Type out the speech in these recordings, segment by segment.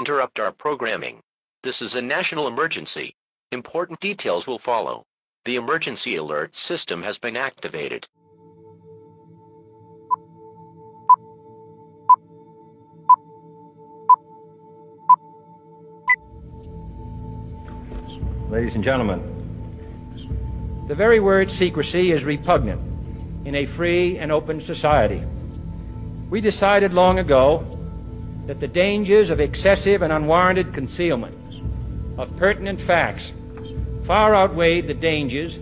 interrupt our programming. This is a national emergency. Important details will follow. The emergency alert system has been activated. Ladies and gentlemen, the very word secrecy is repugnant in a free and open society. We decided long ago that the dangers of excessive and unwarranted concealment of pertinent facts far outweighed the dangers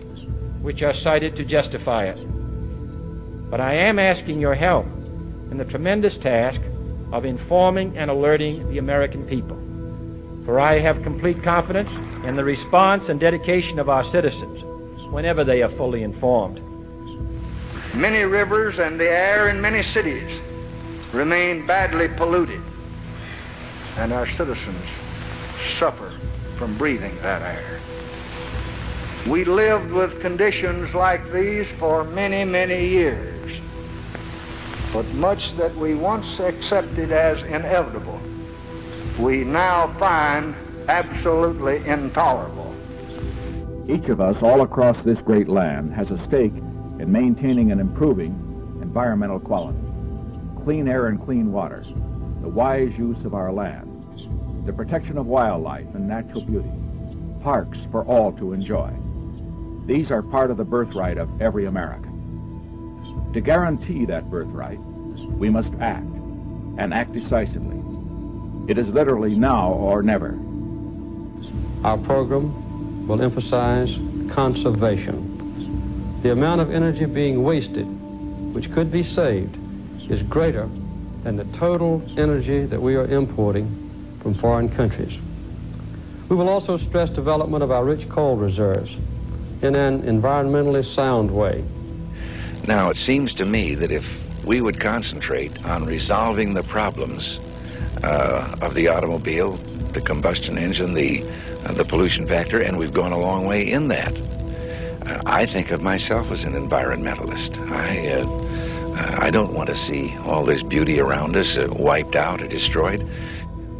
which are cited to justify it. But I am asking your help in the tremendous task of informing and alerting the American people. For I have complete confidence in the response and dedication of our citizens whenever they are fully informed. Many rivers and the air in many cities remain badly polluted, and our citizens suffer from breathing that air. We lived with conditions like these for many, many years, but much that we once accepted as inevitable, we now find absolutely intolerable. Each of us all across this great land has a stake in maintaining and improving environmental quality, clean air and clean water, the wise use of our land, the protection of wildlife and natural beauty, parks for all to enjoy. These are part of the birthright of every American. To guarantee that birthright, we must act, and act decisively. It is literally now or never. Our program will emphasize conservation. The amount of energy being wasted, which could be saved, is greater than the total energy that we are importing from foreign countries. We will also stress development of our rich coal reserves in an environmentally sound way. Now, it seems to me that if we would concentrate on resolving the problems uh, of the automobile, the combustion engine, the, uh, the pollution factor, and we've gone a long way in that. Uh, I think of myself as an environmentalist. I, uh, I don't want to see all this beauty around us uh, wiped out or destroyed.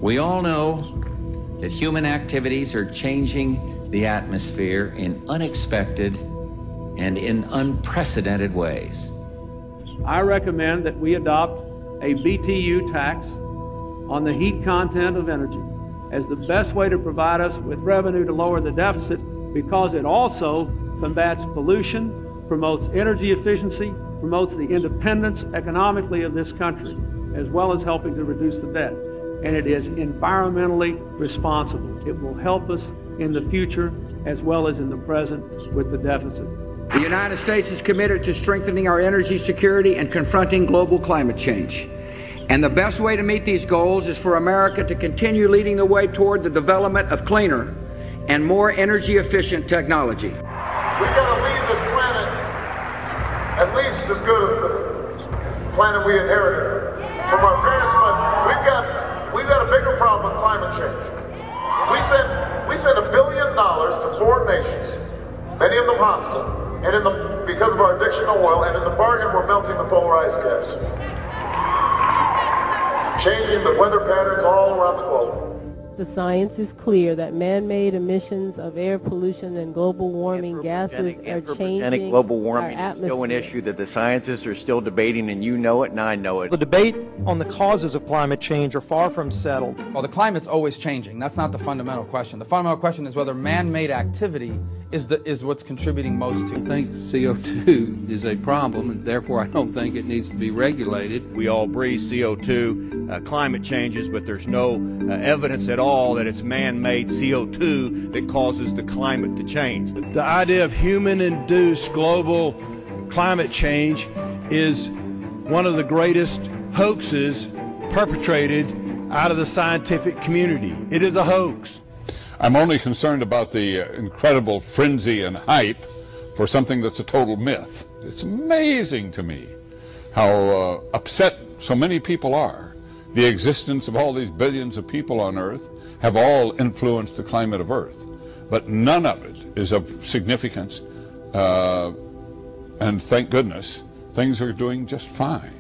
We all know that human activities are changing the atmosphere in unexpected and in unprecedented ways. I recommend that we adopt a BTU tax on the heat content of energy as the best way to provide us with revenue to lower the deficit because it also combats pollution, promotes energy efficiency, promotes the independence economically of this country, as well as helping to reduce the debt. And it is environmentally responsible. It will help us in the future as well as in the present with the deficit. The United States is committed to strengthening our energy security and confronting global climate change. And the best way to meet these goals is for America to continue leading the way toward the development of cleaner and more energy efficient technology. We've got to leave this planet at least as good as the planet we inherited from our parents, climate change. We sent we sent a billion dollars to foreign nations, many of them hostile, and in the because of our addiction to oil, and in the bargain, we're melting the polar ice caps, changing the weather patterns all around the globe. The science is clear that man-made emissions of air pollution and global warming gases are changing global warming our is still an issue that the scientists are still debating, and you know it, and I know it. The debate on the causes of climate change are far from settled. Well, the climate's always changing. That's not the fundamental question. The fundamental question is whether man-made activity is the is what's contributing most to. I think CO2 is a problem, and therefore I don't think it needs to be regulated. We all breathe CO2. Uh, climate changes, but there's no uh, evidence at all that it's man-made CO2 that causes the climate to change. The idea of human-induced global climate change is one of the greatest hoaxes perpetrated out of the scientific community. It is a hoax. I'm only concerned about the uh, incredible frenzy and hype for something that's a total myth. It's amazing to me how uh, upset so many people are. The existence of all these billions of people on Earth have all influenced the climate of Earth, but none of it is of significance. Uh, and thank goodness, things are doing just fine.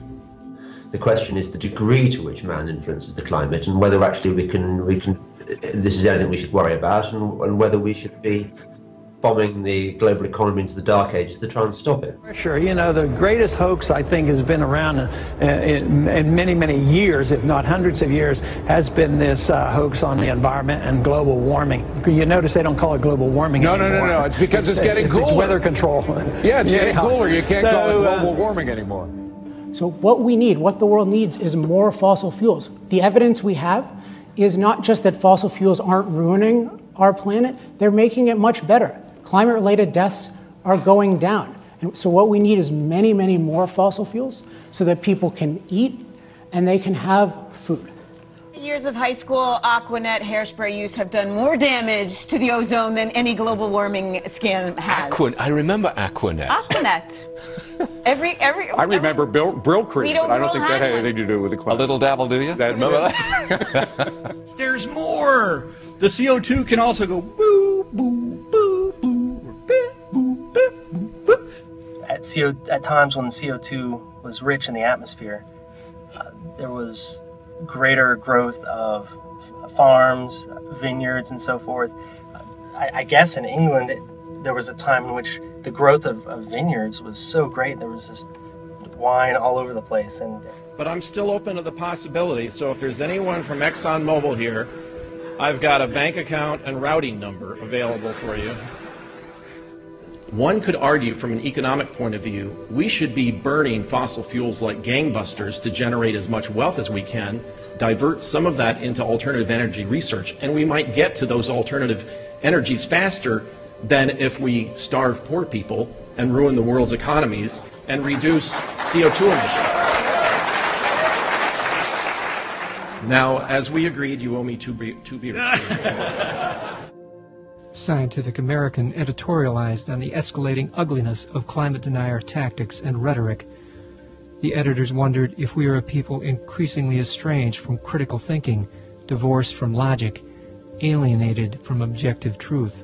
The question is the degree to which man influences the climate and whether actually we can we can this is anything we should worry about and, and whether we should be bombing the global economy into the dark ages to try and stop it. Sure, you know, the greatest hoax I think has been around uh, in, in, many, many years, if not hundreds of years, has been this uh, hoax on the environment and global warming. You notice they don't call it global warming no, anymore. No, no, no, It's because it's, it's getting it's, cooler. It's weather control. Yeah, it's yeah. getting cooler. You can't so, call it global uh, warming anymore. So what we need, what the world needs, is more fossil fuels. The evidence we have is not just that fossil fuels aren't ruining our planet, they're making it much better climate related deaths are going down. And so, what we need is many, many more fossil fuels so that people can eat and they can have food. Years of high school Aquanet hairspray use have done more damage to the ozone than any global warming scan has. Aqua, I remember Aquanet. Aquanet. every every. I remember every, Brill, Brylcreem, but I don't think that had anything to do with the climate. A little dabble, do you? That's remember that? There's more. The CO2 can also go boo boo boo at CO at times when the CO2 was rich in the atmosphere, uh, there was greater growth of farms, vineyards, and so forth. I, I guess in England, it, there was a time in which the growth of, of vineyards was so great. There was just wine all over the place, and but I'm still open to the possibility. So if there's anyone from ExxonMobil here, I've got a bank account and routing number available for you. One could argue from an economic point of view, we should be burning fossil fuels like gangbusters to generate as much wealth as we can, divert some of that into alternative energy research, and we might get to those alternative energies faster than if we starve poor people and ruin the world's economies and reduce CO2 emissions. Now, as we agreed, you owe me two, two beers. Scientific American editorialized on the escalating ugliness of climate denier tactics and rhetoric. The editors wondered if we are a people increasingly estranged from critical thinking, divorced from logic, alienated from objective truth.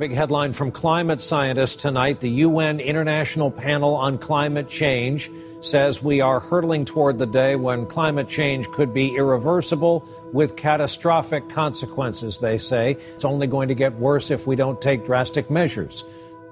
Big headline from climate scientists tonight. The UN International Panel on Climate Change says we are hurtling toward the day when climate change could be irreversible with catastrophic consequences, they say. It's only going to get worse if we don't take drastic measures.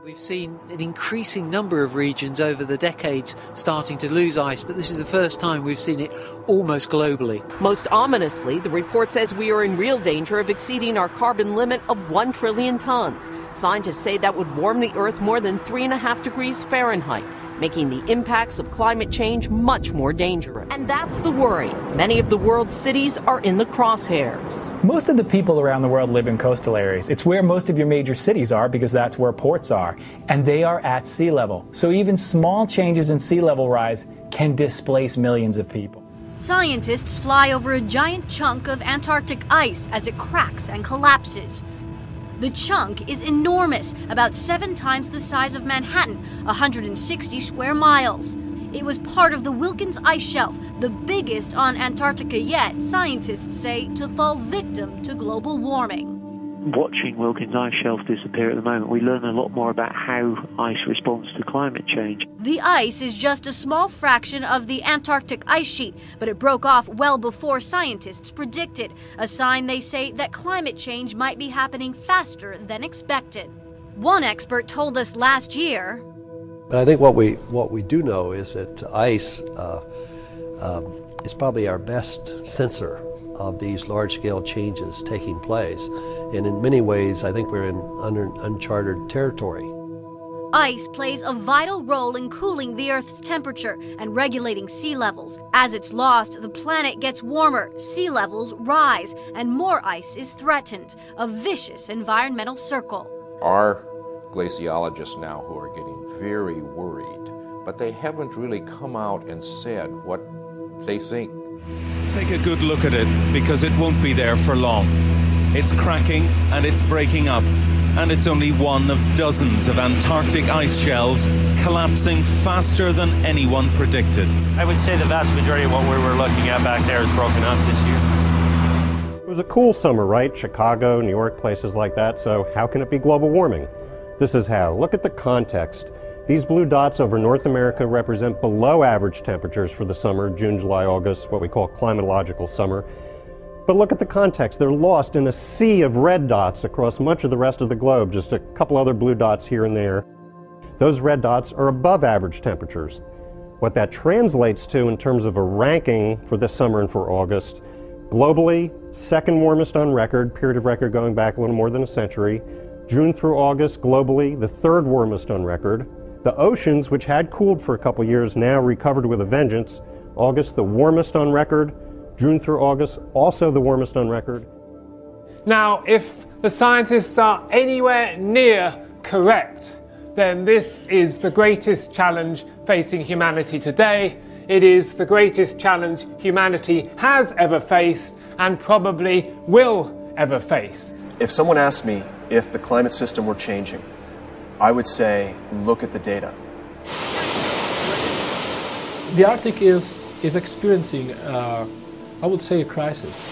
We've seen an increasing number of regions over the decades starting to lose ice, but this is the first time we've seen it almost globally. Most ominously, the report says we are in real danger of exceeding our carbon limit of 1 trillion tons. Scientists say that would warm the Earth more than 3.5 degrees Fahrenheit making the impacts of climate change much more dangerous. And that's the worry. Many of the world's cities are in the crosshairs. Most of the people around the world live in coastal areas. It's where most of your major cities are because that's where ports are. And they are at sea level. So even small changes in sea level rise can displace millions of people. Scientists fly over a giant chunk of Antarctic ice as it cracks and collapses. The chunk is enormous, about seven times the size of Manhattan, 160 square miles. It was part of the Wilkins Ice Shelf, the biggest on Antarctica yet, scientists say, to fall victim to global warming watching Wilkins ice shelf disappear at the moment, we learn a lot more about how ice responds to climate change. The ice is just a small fraction of the Antarctic ice sheet, but it broke off well before scientists predicted, a sign they say that climate change might be happening faster than expected. One expert told us last year. But I think what we what we do know is that ice uh, um, is probably our best sensor of these large scale changes taking place. And in many ways, I think we're in un- uncharted territory. Ice plays a vital role in cooling the Earth's temperature and regulating sea levels. As it's lost, the planet gets warmer, sea levels rise, and more ice is threatened. A vicious environmental circle. Our glaciologists now who are getting very worried, but they haven't really come out and said what they think Take a good look at it because it won't be there for long. It's cracking and it's breaking up, and it's only one of dozens of Antarctic ice shelves collapsing faster than anyone predicted. I would say the vast majority of what we were looking at back there is broken up this year. It was a cool summer, right? Chicago, New York, places like that, so how can it be global warming? This is how. Look at the context. These blue dots over North America represent below average temperatures for the summer, June, July, August, what we call climatological summer. But look at the context. They're lost in a sea of red dots across much of the rest of the globe, just a couple other blue dots here and there. Those red dots are above average temperatures. What that translates to in terms of a ranking for this summer and for August, globally, second warmest on record, period of record going back a little more than a century. June through August, globally, the third warmest on record. The oceans, which had cooled for a couple years, now recovered with a vengeance. August, the warmest on record. June through August, also the warmest on record. Now, if the scientists are anywhere near correct, then this is the greatest challenge facing humanity today. It is the greatest challenge humanity has ever faced and probably will ever face. If someone asked me if the climate system were changing, I would say look at the data. The Arctic is, is experiencing, uh, I would say, a crisis.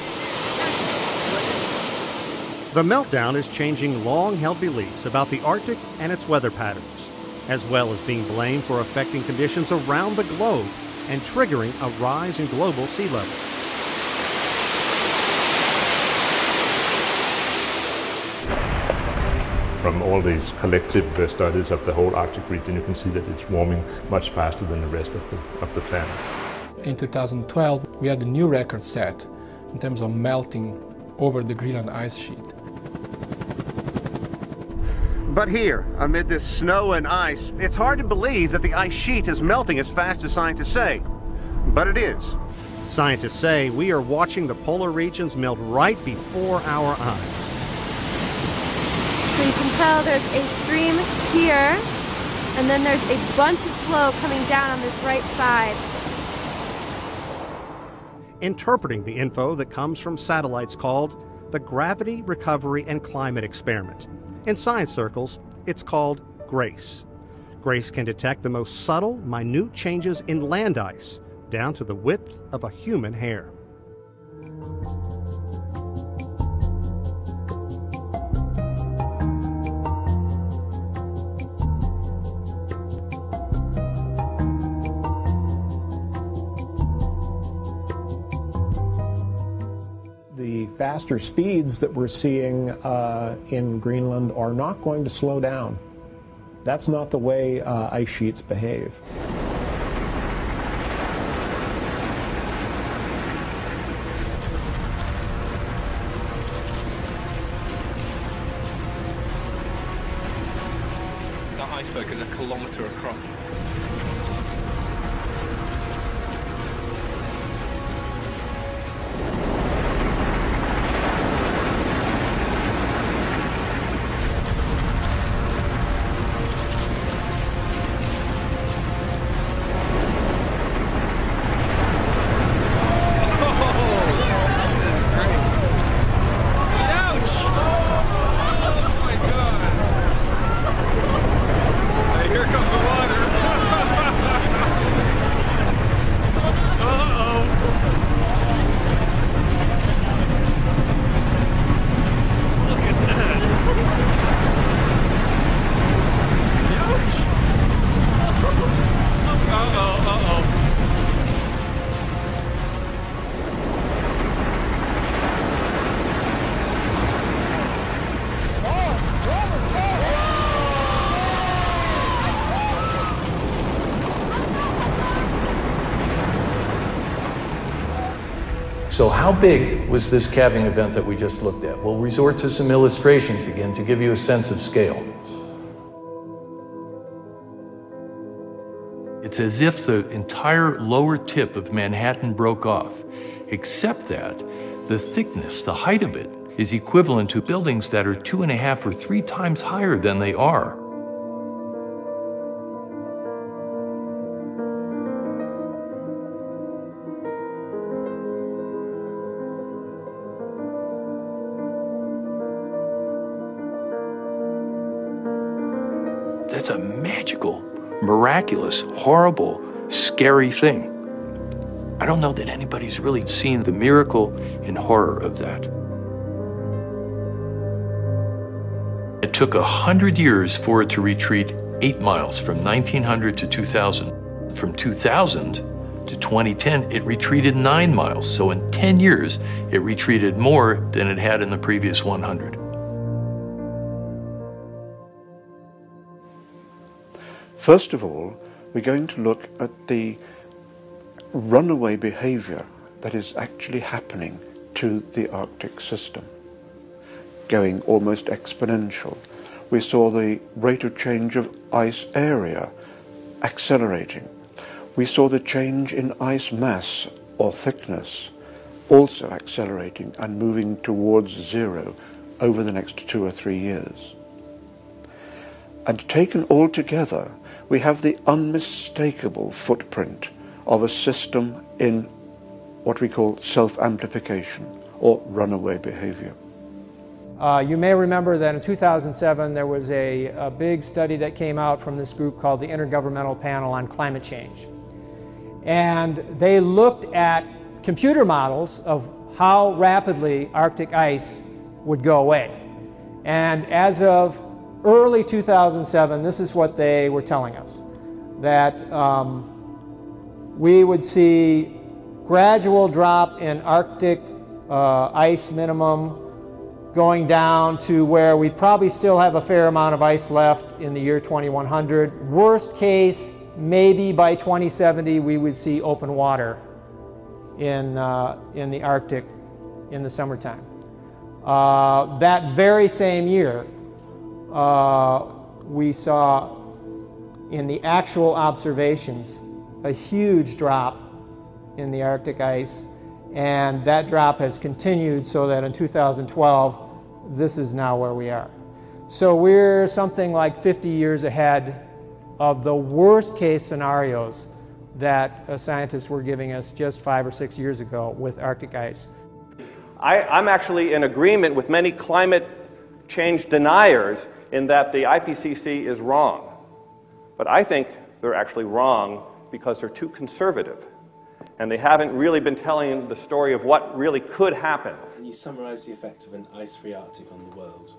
The meltdown is changing long held beliefs about the Arctic and its weather patterns, as well as being blamed for affecting conditions around the globe and triggering a rise in global sea levels. From all these collective uh, studies of the whole Arctic region, you can see that it's warming much faster than the rest of the, of the planet. In 2012, we had a new record set in terms of melting over the Greenland ice sheet. But here, amid this snow and ice, it's hard to believe that the ice sheet is melting as fast as scientists say. But it is. Scientists say we are watching the polar regions melt right before our eyes. Tell there's a stream here, and then there's a bunch of flow coming down on this right side. Interpreting the info that comes from satellites called the Gravity Recovery and Climate Experiment. In science circles, it's called GRACE. GRACE can detect the most subtle, minute changes in land ice, down to the width of a human hair. Faster speeds that we're seeing uh, in Greenland are not going to slow down. That's not the way uh, ice sheets behave. So how big was this calving event that we just looked at? We'll resort to some illustrations again to give you a sense of scale. It's as if the entire lower tip of Manhattan broke off, except that the thickness, the height of it, is equivalent to buildings that are two and a half or three times higher than they are. Miraculous, horrible, scary thing. I don't know that anybody's really seen the miracle and horror of that. It took a hundred years for it to retreat eight miles from 1900 to 2000. From 2000 to 2010, it retreated nine miles. So in 10 years, it retreated more than it had in the previous 100. First of all, we're going to look at the runaway behavior that is actually happening to the Arctic system, going almost exponential. We saw the rate of change of ice area accelerating. We saw the change in ice mass or thickness also accelerating and moving towards zero over the next two or three years. And taken all together, we have the unmistakable footprint of a system in what we call self-amplification or runaway behavior. Uh, you may remember that in 2007 there was a, a big study that came out from this group called the Intergovernmental Panel on Climate Change. And they looked at computer models of how rapidly Arctic ice would go away. And as of early 2007, this is what they were telling us that um, we would see gradual drop in Arctic uh, ice minimum going down to where we'd probably still have a fair amount of ice left in the year 2100. Worst case, maybe by 2070 we would see open water in, uh, in the Arctic in the summertime. Uh, that very same year, uh, we saw in the actual observations a huge drop in the Arctic ice, and that drop has continued so that in 2012, this is now where we are. So we're something like 50 years ahead of the worst case scenarios that uh, scientists were giving us just five or six years ago with Arctic ice. I, I'm actually in agreement with many climate change deniers in that the IPCC is wrong. But I think they're actually wrong because they're too conservative. And they haven't really been telling the story of what really could happen. Can you summarise the effect of an ice-free Arctic on the world?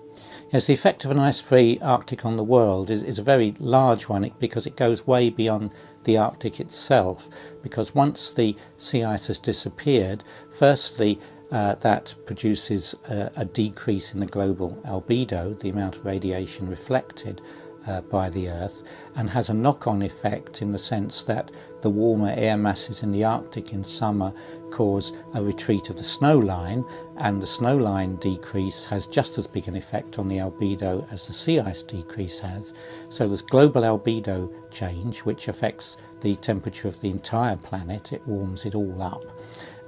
Yes, the effect of an ice-free Arctic on the world is, is a very large one because it goes way beyond the Arctic itself. Because once the sea ice has disappeared, firstly, uh, that produces a, a, decrease in the global albedo, the amount of radiation reflected uh, by the Earth, and has a knock on effect in the sense that the warmer air masses in the Arctic in summer cause a retreat of the snow line, and the snow line decrease has just as big an effect on the albedo as the sea ice decrease has. So there's global albedo change, which affects the temperature of the entire planet, it warms it all up.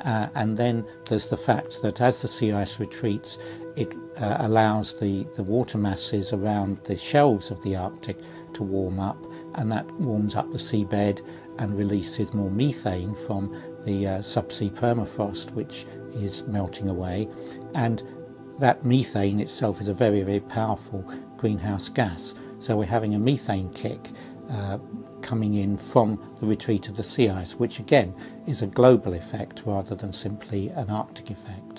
Uh, and then there's the fact that as the sea ice retreats, it uh, allows the, the water masses around the shelves of the Arctic to warm up, and that warms up the seabed and releases more methane from the uh, subsea permafrost, which is melting away. And that methane itself is a very, very powerful greenhouse gas. So we're having a methane kick uh, coming in from the retreat of the sea ice, which again is a global effect rather than simply an Arctic effect.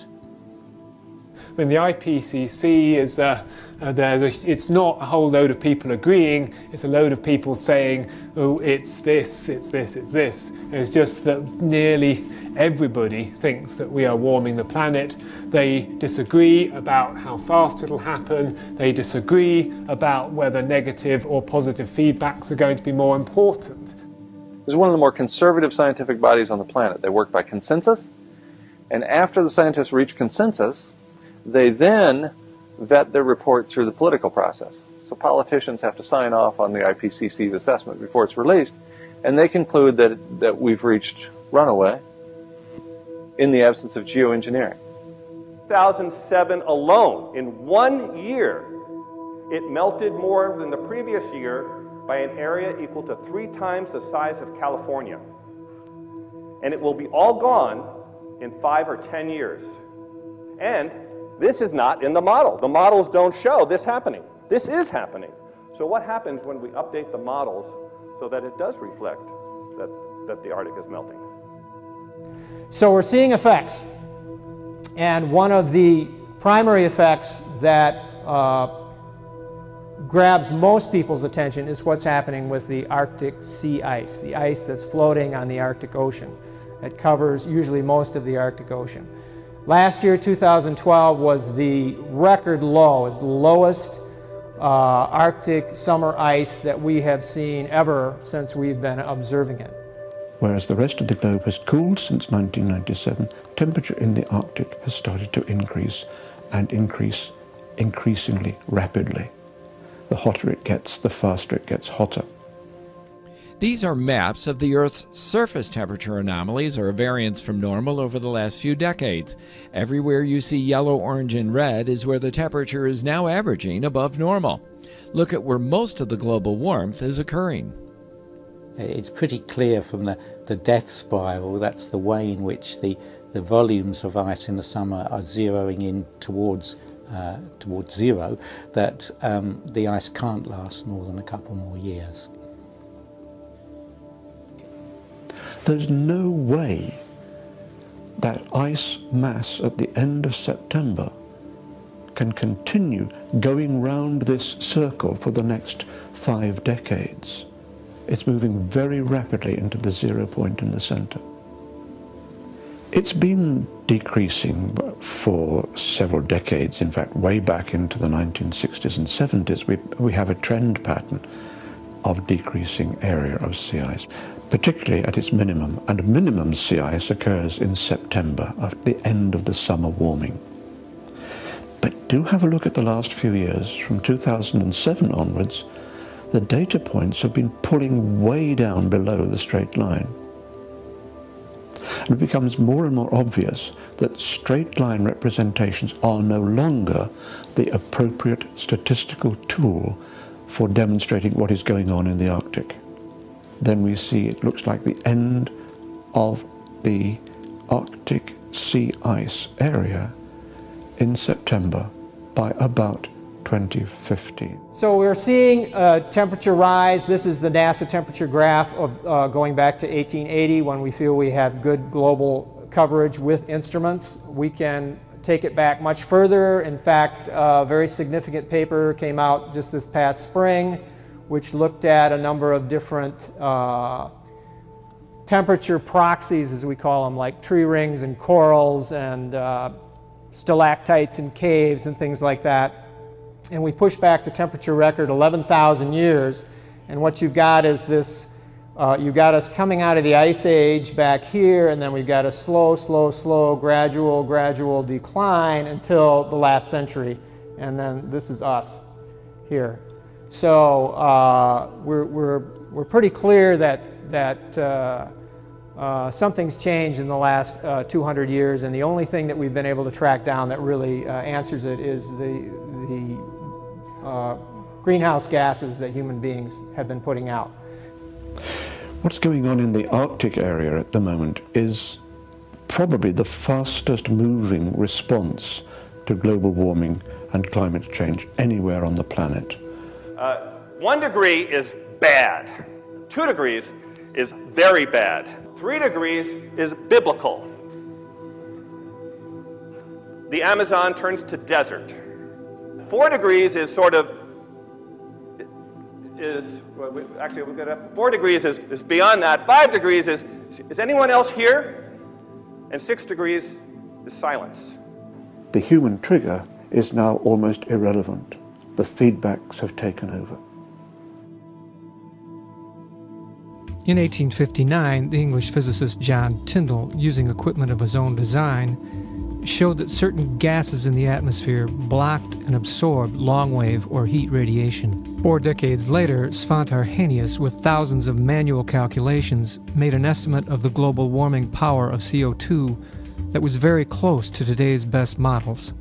When the IPCC is uh, uh, there's a, it's not a whole load of people agreeing, it's a load of people saying, oh, it's this, it's this, it's this. It's just that nearly everybody thinks that we are warming the planet. They disagree about how fast it'll happen. They disagree about whether negative or positive feedbacks are going to be more important. This is one of the more conservative scientific bodies on the planet. They work by consensus, and after the scientists reach consensus, they then vet their report through the political process. So politicians have to sign off on the IPCC's assessment before it's released, and they conclude that, that we've reached runaway in the absence of geoengineering. 2007 alone, in one year, it melted more than the previous year by an area equal to three times the size of California. And it will be all gone in five or ten years. And this is not in the model. The models don't show this happening. This is happening. So what happens when we update the models so that it does reflect that, that the Arctic is melting? So we're seeing effects. And one of the primary effects that uh, grabs most people's attention is what's happening with the Arctic sea ice, the ice that's floating on the Arctic Ocean. It covers usually most of the Arctic Ocean. Last year, 2012, was the record low, is the lowest uh, Arctic summer ice that we have seen ever since we've been observing it. Whereas the rest of the globe has cooled since 1997, temperature in the Arctic has started to increase and increase increasingly rapidly. The hotter it gets, the faster it gets hotter. These are maps of the Earth's surface temperature anomalies or variance from normal over the last few decades. Everywhere you see yellow, orange, and red is where the temperature is now averaging above normal. Look at where most of the global warmth is occurring. It's pretty clear from the, the death spiral, that's the way in which the, the volumes of ice in the summer are zeroing in towards uh, towards zero, that um, the ice can't last more than a couple more years. There's no way that ice mass at the end of September can continue going round this circle for the next five decades. It's moving very rapidly into the zero point in the center. It's been decreasing for several decades. In fact, way back into the 1960s and 70s, we, we have a trend pattern of decreasing area of sea ice particularly at its minimum, and minimum sea ice occurs in September, at the end of the summer warming. But do have a look at the last few years, from 2007 onwards, the data points have been pulling way down below the straight line. And it becomes more and more obvious that straight line representations are no longer the appropriate statistical tool for demonstrating what is going on in the Arctic then we see it looks like the end of the Arctic sea ice area in September by about 2015. So we're seeing a temperature rise. This is the NASA temperature graph of uh, going back to 1880 when we feel we have good global coverage with instruments. We can take it back much further. In fact, a very significant paper came out just this past spring which looked at a number of different uh, temperature proxies, as we call them, like tree rings and corals and uh, stalactites and caves and things like that. And we push back the temperature record 11,000 years. And what you've got is this uh, you've got us coming out of the ice age back here, and then we've got a slow, slow, slow, gradual, gradual decline until the last century. And then this is us here. So uh, we're, we're, we're pretty clear that, that uh, uh, something's changed in the last uh, 200 years, and the only thing that we've been able to track down that really uh, answers it is the, the uh, greenhouse gases that human beings have been putting out. What's going on in the Arctic area at the moment is probably the fastest moving response to global warming and climate change anywhere on the planet. Uh, one degree is bad. Two degrees is very bad. Three degrees is biblical. The Amazon turns to desert. Four degrees is sort of is well, we, actually we got up. Four degrees is, is beyond that. Five degrees is is anyone else here? And six degrees is silence. The human trigger is now almost irrelevant. The feedbacks have taken over. In 1859, the English physicist John Tyndall, using equipment of his own design, showed that certain gases in the atmosphere blocked and absorbed long wave or heat radiation. Four decades later, Svante Arrhenius, with thousands of manual calculations, made an estimate of the global warming power of CO2 that was very close to today's best models.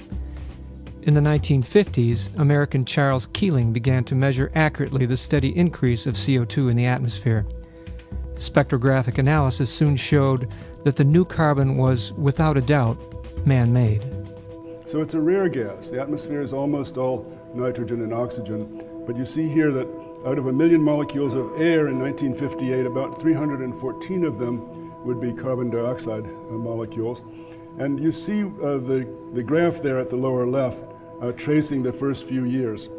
In the 1950s, American Charles Keeling began to measure accurately the steady increase of CO2 in the atmosphere. Spectrographic analysis soon showed that the new carbon was, without a doubt, man made. So it's a rare gas. The atmosphere is almost all nitrogen and oxygen. But you see here that out of a million molecules of air in 1958, about 314 of them would be carbon dioxide uh, molecules. And you see uh, the, the graph there at the lower left uh, tracing the first few years.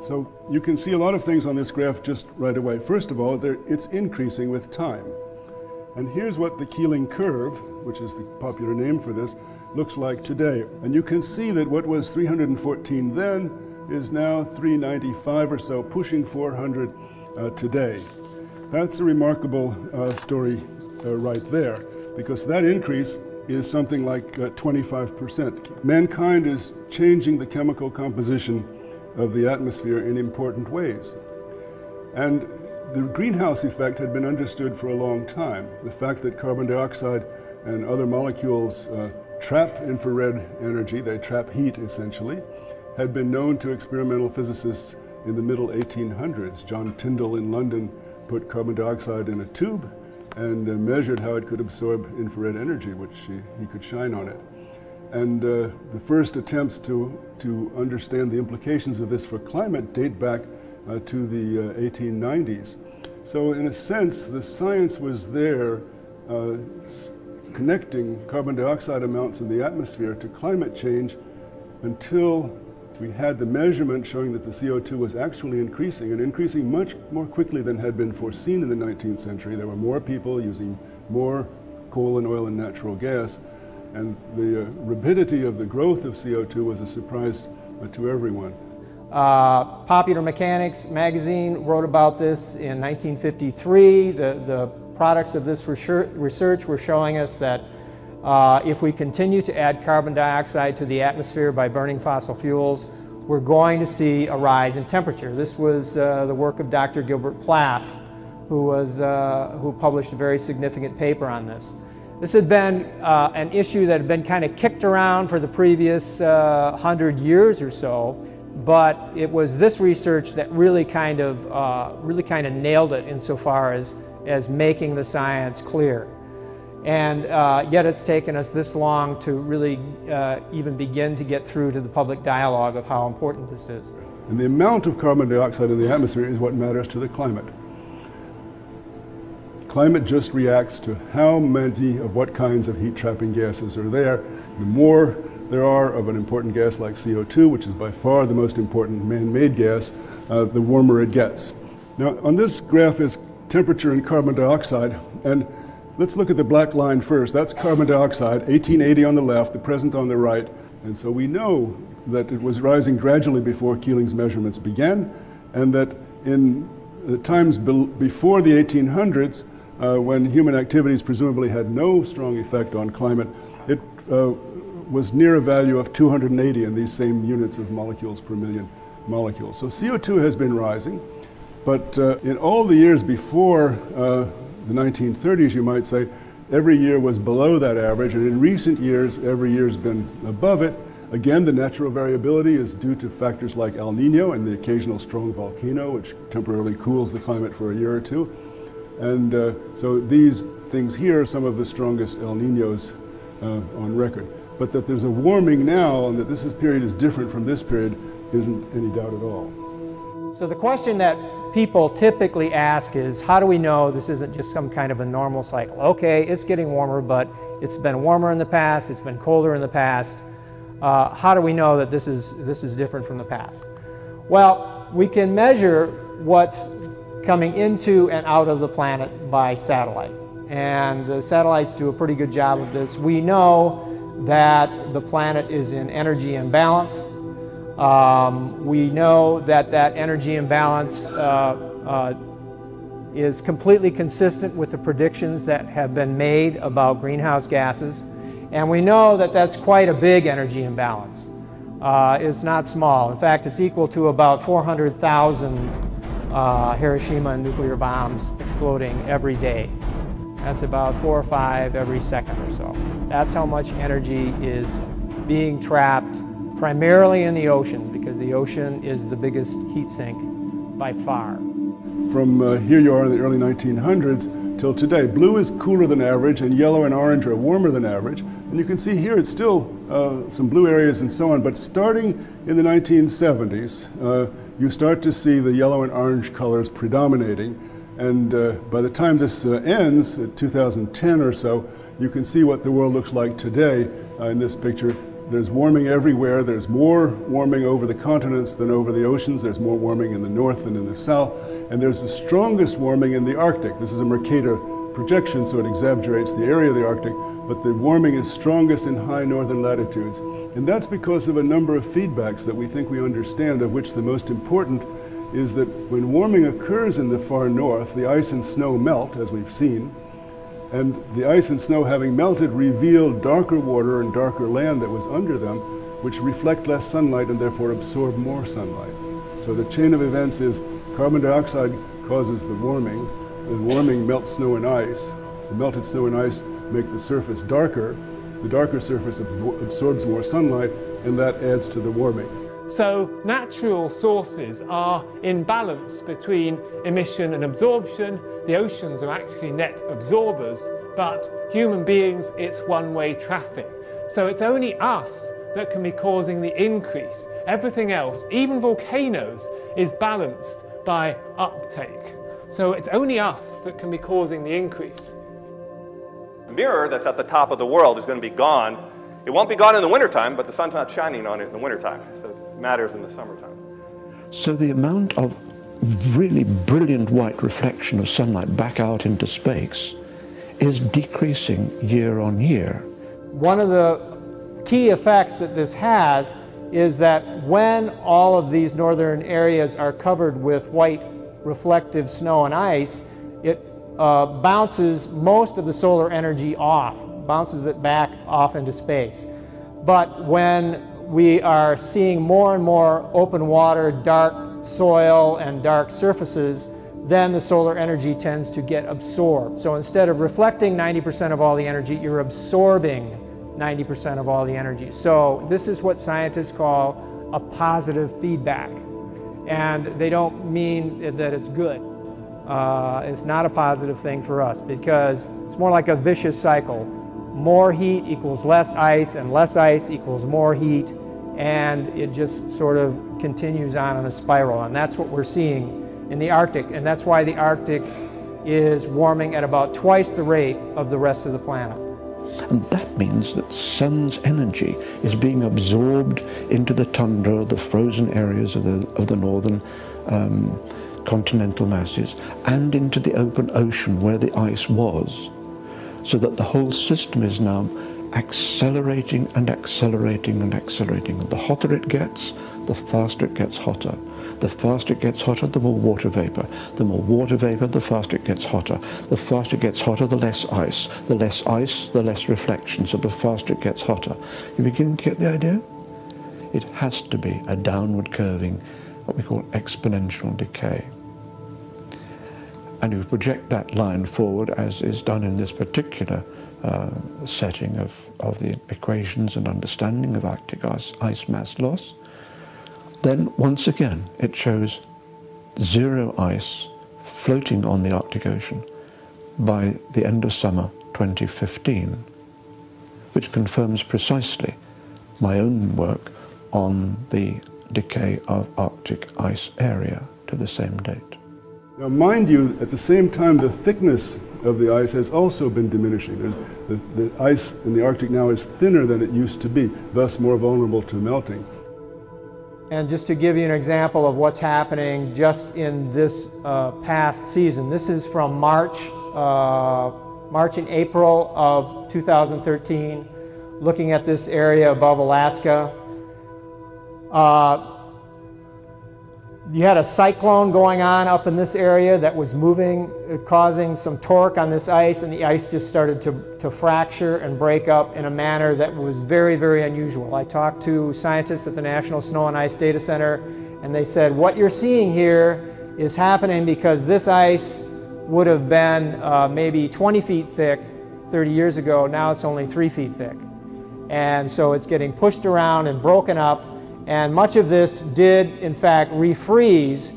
So you can see a lot of things on this graph just right away. First of all, it's increasing with time. And here's what the Keeling curve, which is the popular name for this, looks like today. And you can see that what was 314 then is now 395 or so, pushing 400 uh, today. That's a remarkable uh, story uh, right there, because that increase is something like 25%. Uh, Mankind is changing the chemical composition of the atmosphere in important ways. And the greenhouse effect had been understood for a long time. The fact that carbon dioxide and other molecules uh, trap infrared energy, they trap heat essentially, had been known to experimental physicists in the middle 1800s. John Tyndall in London put carbon dioxide in a tube and uh, measured how it could absorb infrared energy, which he, he could shine on it. And uh, the first attempts to, to understand the implications of this for climate date back uh, to the 1890s. Uh, so in a sense, the science was there uh, connecting carbon dioxide amounts in the atmosphere to climate change until we had the measurement showing that the CO2 was actually increasing and increasing much more quickly than had been foreseen in the 19th century. There were more people using more coal and oil and natural gas, and the uh, rapidity of the growth of CO2 was a surprise uh, to everyone. Uh, Popular Mechanics magazine wrote about this in 1953. The, the products of this research were showing us that uh, if we continue to add carbon dioxide to the atmosphere by burning fossil fuels, we're going to see a rise in temperature. This was uh, the work of Dr. Gilbert Plass, who, was, uh, who published a very significant paper on this. This had been uh, an issue that had been kind of kicked around for the previous uh, hundred years or so, but it was this research that really kind of uh, really kind of nailed it insofar as as making the science clear. And uh, yet it's taken us this long to really uh, even begin to get through to the public dialogue of how important this is. And the amount of carbon dioxide in the atmosphere is what matters to the climate. Climate just reacts to how many of what kinds of heat trapping gases are there. The more there are of an important gas like CO2, which is by far the most important man-made gas, uh, the warmer it gets. Now, on this graph is temperature and carbon dioxide. And let's look at the black line first. That's carbon dioxide, 1880 on the left, the present on the right. And so we know that it was rising gradually before Keeling's measurements began, and that in the times be before the 1800s, uh, when human activities presumably had no strong effect on climate, it uh, was near a value of 280 in these same units of molecules per million molecules. So CO2 has been rising, but uh, in all the years before uh, the 1930s, you might say, every year was below that average, and in recent years, every year's been above it. Again, the natural variability is due to factors like El Nino and the occasional strong volcano, which temporarily cools the climate for a year or two. And uh, so these things here are some of the strongest El Ninos uh, on record. But that there's a warming now and that this is, period is different from this period isn't any doubt at all. So the question that people typically ask is, how do we know this isn't just some kind of a normal cycle? Okay, it's getting warmer, but it's been warmer in the past, it's been colder in the past. Uh, how do we know that this is, this is different from the past? Well, we can measure what's coming into and out of the planet by satellite. And the satellites do a pretty good job of this. We know that the planet is in energy imbalance. Um, we know that that energy imbalance uh, uh, is completely consistent with the predictions that have been made about greenhouse gases. And we know that that's quite a big energy imbalance. Uh, it's not small. In fact, it's equal to about 400,000 uh, Hiroshima nuclear bombs exploding every day. That's about four or five every second or so. That's how much energy is being trapped primarily in the ocean because the ocean is the biggest heat sink by far. From uh, here you are in the early 1900s till today, blue is cooler than average and yellow and orange are warmer than average. And you can see here it's still uh, some blue areas and so on, but starting in the 1970s, uh, you start to see the yellow and orange colors predominating. And uh, by the time this uh, ends, at 2010 or so, you can see what the world looks like today uh, in this picture. There's warming everywhere. There's more warming over the continents than over the oceans. There's more warming in the north than in the south. And there's the strongest warming in the Arctic. This is a Mercator projection, so it exaggerates the area of the Arctic, but the warming is strongest in high northern latitudes. And that's because of a number of feedbacks that we think we understand, of which the most important is that when warming occurs in the far north, the ice and snow melt, as we've seen, and the ice and snow having melted revealed darker water and darker land that was under them, which reflect less sunlight and therefore absorb more sunlight. So the chain of events is carbon dioxide causes the warming, the warming melts snow and ice, the melted snow and ice make the surface darker, the darker surface absorbs more sunlight, and that adds to the warming. So natural sources are in balance between emission and absorption. The oceans are actually net absorbers, but human beings, it's one-way traffic. So it's only us that can be causing the increase. Everything else, even volcanoes, is balanced by uptake. So it's only us that can be causing the increase. The mirror that's at the top of the world is going to be gone. It won't be gone in the wintertime, but the sun's not shining on it in the wintertime. So it matters in the summertime. So the amount of really brilliant white reflection of sunlight back out into space is decreasing year on year. One of the key effects that this has is that when all of these northern areas are covered with white reflective snow and ice, it uh, bounces most of the solar energy off, bounces it back off into space. But when we are seeing more and more open water, dark soil, and dark surfaces, then the solar energy tends to get absorbed. So instead of reflecting 90% of all the energy, you're absorbing 90% of all the energy. So this is what scientists call a positive feedback. And they don't mean that it's good. Uh, it's not a positive thing for us because it's more like a vicious cycle more heat equals less ice, and less ice equals more heat, and it just sort of continues on in a spiral. And that's what we're seeing in the Arctic, and that's why the Arctic is warming at about twice the rate of the rest of the planet. And that means that sun's energy is being absorbed into the tundra, the frozen areas of the, of the northern um, continental masses and into the open ocean where the ice was, so that the whole system is now accelerating and accelerating and accelerating. The hotter it gets, the faster it gets hotter. The faster it gets hotter, the more water vapor. The more water vapor, the faster it gets hotter. The faster it gets hotter, the less ice. The less ice, the less reflection. So the faster it gets hotter. You begin to get the idea? It has to be a downward curving, what we call exponential decay. And you project that line forward, as is done in this particular uh, setting of, of the equations and understanding of Arctic ice, ice mass loss, then once again it shows zero ice floating on the Arctic Ocean by the end of summer 2015, which confirms precisely my own work on the decay of Arctic ice area to the same date. Now, mind you, at the same time, the thickness of the ice has also been diminishing. The, the ice in the Arctic now is thinner than it used to be, thus more vulnerable to melting. And just to give you an example of what's happening just in this uh, past season, this is from March, uh, March and April of 2013, looking at this area above Alaska. Uh, you had a cyclone going on up in this area that was moving, uh, causing some torque on this ice, and the ice just started to, to fracture and break up in a manner that was very, very unusual. I talked to scientists at the National Snow and Ice Data Center, and they said, what you're seeing here is happening because this ice would have been uh, maybe 20 feet thick 30 years ago. Now it's only three feet thick. And so it's getting pushed around and broken up and much of this did, in fact, refreeze,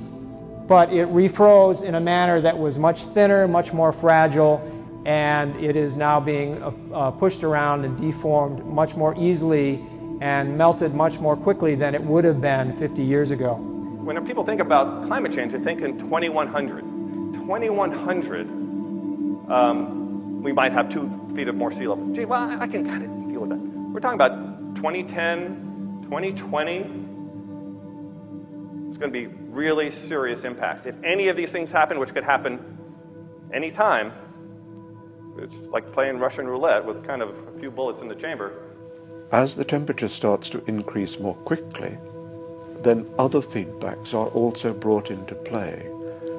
but it refroze in a manner that was much thinner, much more fragile, and it is now being uh, uh, pushed around and deformed much more easily and melted much more quickly than it would have been 50 years ago. When people think about climate change, they think in 2100. 2100, um, we might have two feet of more sea level. Gee, well, I can kind of deal with that. We're talking about 2010, 2020 is going to be really serious impacts. If any of these things happen, which could happen anytime, it's like playing Russian roulette with kind of a few bullets in the chamber. As the temperature starts to increase more quickly, then other feedbacks are also brought into play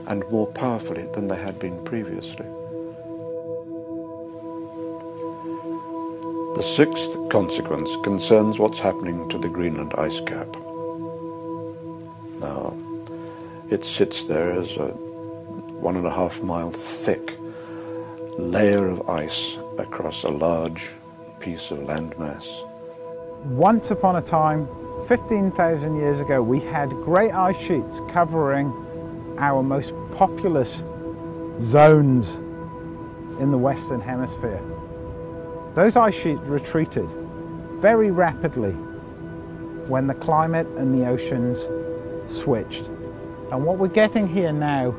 and more powerfully than they had been previously. The sixth consequence concerns what's happening to the Greenland ice cap. Now, it sits there as a one and a half mile thick layer of ice across a large piece of landmass. Once upon a time, 15,000 years ago, we had great ice sheets covering our most populous zones in the Western Hemisphere. Those ice sheets retreated very rapidly when the climate and the oceans switched. And what we're getting here now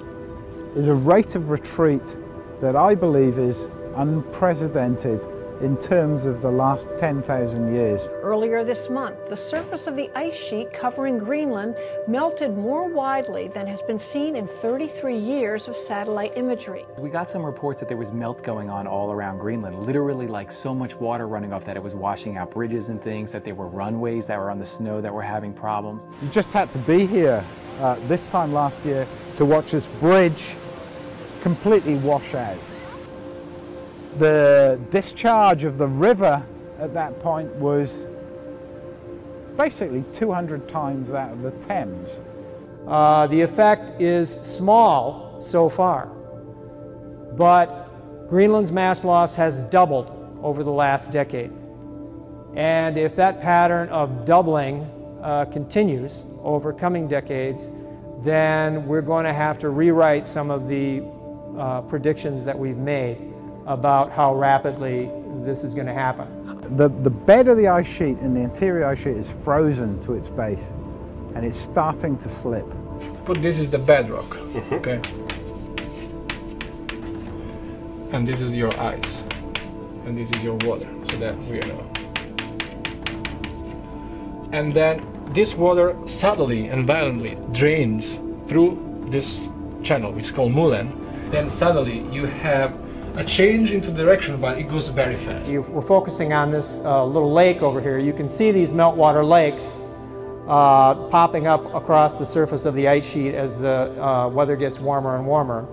is a rate of retreat that I believe is unprecedented in terms of the last 10,000 years. Earlier this month, the surface of the ice sheet covering Greenland melted more widely than has been seen in 33 years of satellite imagery. We got some reports that there was melt going on all around Greenland, literally like so much water running off that it was washing out bridges and things, that there were runways that were on the snow that were having problems. You just had to be here uh, this time last year to watch this bridge completely wash out the discharge of the river at that point was basically 200 times that of the Thames. Uh, the effect is small so far, but Greenland's mass loss has doubled over the last decade. And if that pattern of doubling uh, continues over coming decades, then we're going to have to rewrite some of the uh, predictions that we've made about how rapidly this is going to happen. The, the bed of the ice sheet in the interior ice sheet is frozen to its base and it's starting to slip. But this is the bedrock, mm-hmm. okay? And this is your ice, and this is your water, so that we know. And then this water suddenly and violently drains through this channel, which is called Moulin, then suddenly you have a change into direction, but it goes very fast. We're focusing on this uh, little lake over here. You can see these meltwater lakes uh, popping up across the surface of the ice sheet as the uh, weather gets warmer and warmer.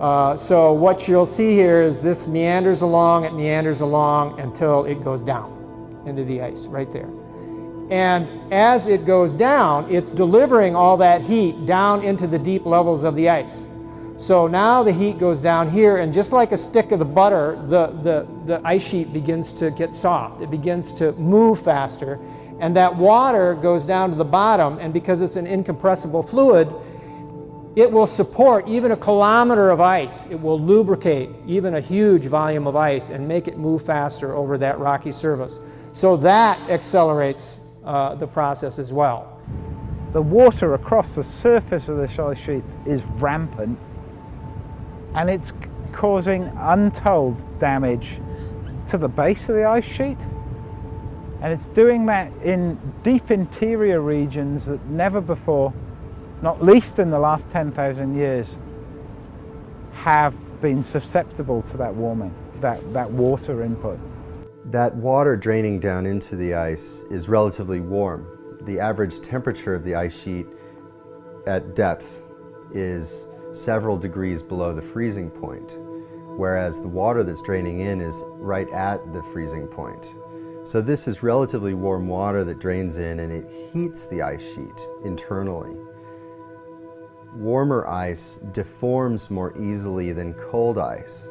Uh, so what you'll see here is this meanders along, it meanders along until it goes down into the ice right there. And as it goes down, it's delivering all that heat down into the deep levels of the ice. So now the heat goes down here, and just like a stick of the butter, the, the, the ice sheet begins to get soft. It begins to move faster, and that water goes down to the bottom, and because it's an incompressible fluid, it will support even a kilometer of ice. It will lubricate even a huge volume of ice and make it move faster over that rocky surface. So that accelerates uh, the process as well. The water across the surface of this ice sheet is rampant and it's causing untold damage to the base of the ice sheet. And it's doing that in deep interior regions that never before, not least in the last 10,000 years, have been susceptible to that warming, that, that water input. That water draining down into the ice is relatively warm. The average temperature of the ice sheet at depth is several degrees below the freezing point, whereas the water that's draining in is right at the freezing point. So this is relatively warm water that drains in and it heats the ice sheet internally. Warmer ice deforms more easily than cold ice.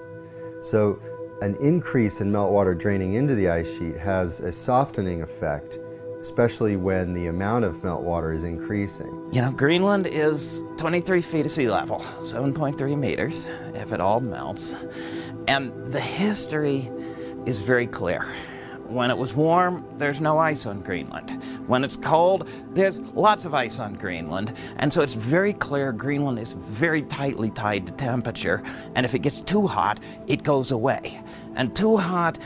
So an increase in meltwater draining into the ice sheet has a softening effect especially when the amount of meltwater is increasing. You know, Greenland is 23 feet of sea level, 7.3 meters, if it all melts. And the history is very clear. When it was warm, there's no ice on Greenland. When it's cold, there's lots of ice on Greenland. And so it's very clear Greenland is very tightly tied to temperature. And if it gets too hot, it goes away. And too hot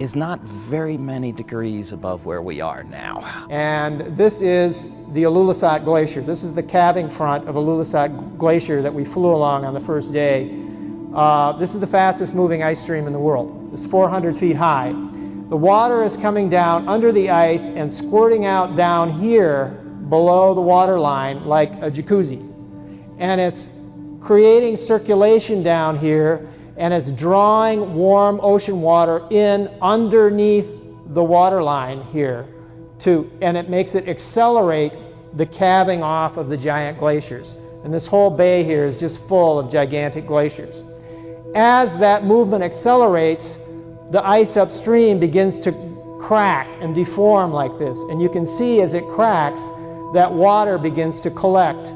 is not very many degrees above where we are now. And this is the Ilulissat Glacier. This is the calving front of Ilulissat Glacier that we flew along on the first day. Uh, this is the fastest moving ice stream in the world. It's 400 feet high. The water is coming down under the ice and squirting out down here below the water line like a jacuzzi. And it's creating circulation down here and it's drawing warm ocean water in underneath the water line here to, and it makes it accelerate the calving off of the giant glaciers. And this whole bay here is just full of gigantic glaciers. As that movement accelerates, the ice upstream begins to crack and deform like this. And you can see as it cracks, that water begins to collect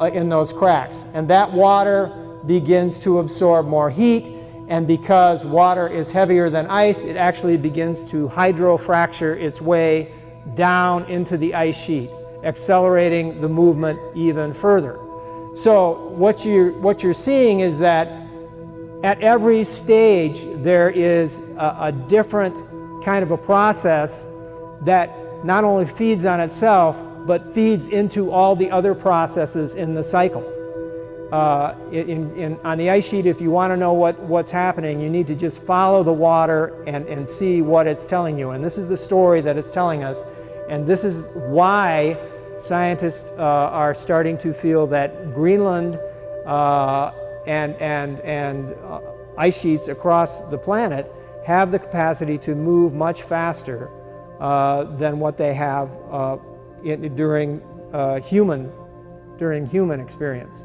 uh, in those cracks. And that water begins to absorb more heat, and because water is heavier than ice, it actually begins to hydrofracture its way down into the ice sheet, accelerating the movement even further. So what you're, what you're seeing is that at every stage there is a, a different kind of a process that not only feeds on itself, but feeds into all the other processes in the cycle uh, in, in, on the ice sheet, if you want to know what, what's happening, you need to just follow the water and, and see what it's telling you. And this is the story that it's telling us. And this is why scientists uh, are starting to feel that Greenland uh, and, and, and uh, ice sheets across the planet have the capacity to move much faster uh, than what they have uh, in, during, human, during human experience.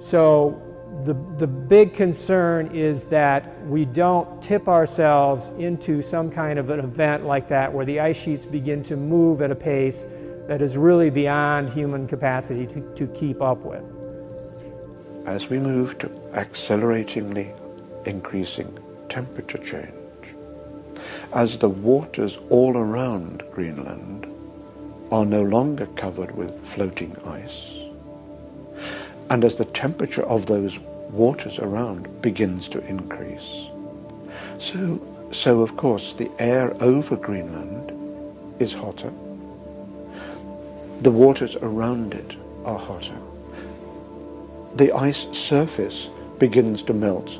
So the, the big concern is that we don't tip ourselves into some kind of an event like that where the ice sheets begin to move at a pace that is really beyond human capacity to, to keep up with. As we move to acceleratingly increasing temperature change, as the waters all around Greenland are no longer covered with floating ice, and as the temperature of those waters around begins to increase. So, so of course, the air over Greenland is hotter. The waters around it are hotter. the ice surface begins to melt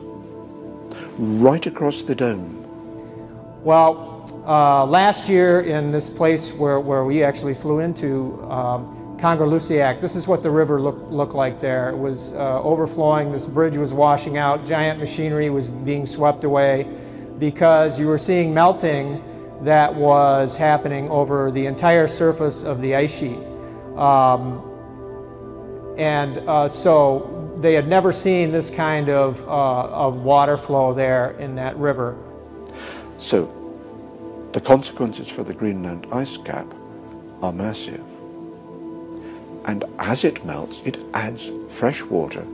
right across the dome. Well, uh, last year in this place where, where we actually flew into, um, Kangerlussuaq, this is what the river looked, looked like there. It was uh, overflowing, this bridge was washing out, giant machinery was being swept away because you were seeing melting that was happening over the entire surface of the ice sheet. Um, and uh, so they had never seen this kind of, uh, of water flow there in that river. So the consequences for the Greenland ice cap are massive. And as it melts, it adds fresh water